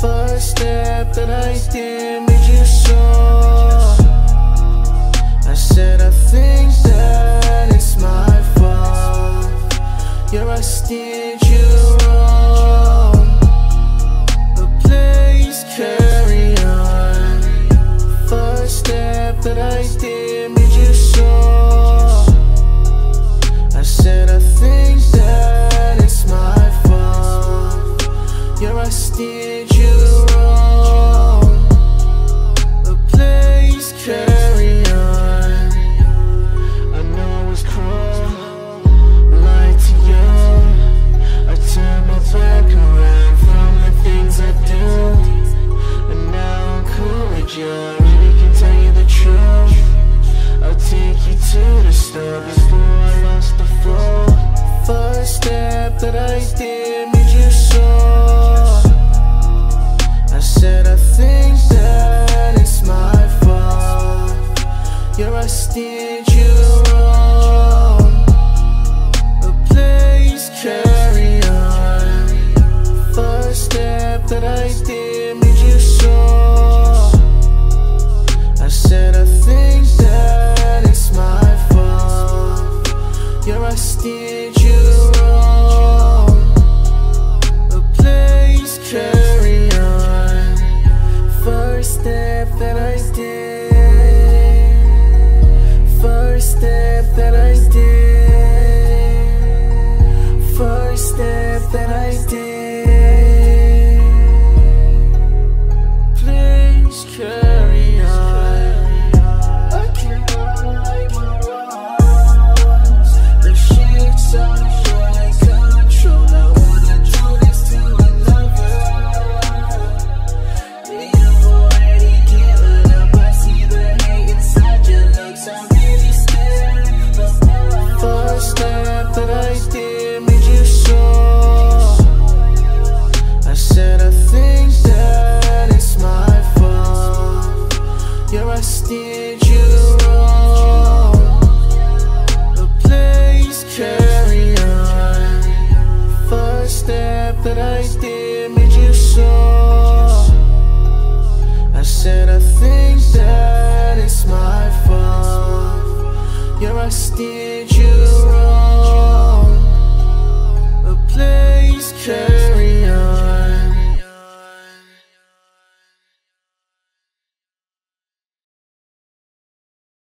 First step that I did made you sore. I said I think that it's my fault. You're a stitch, you. you're a steel. still trust in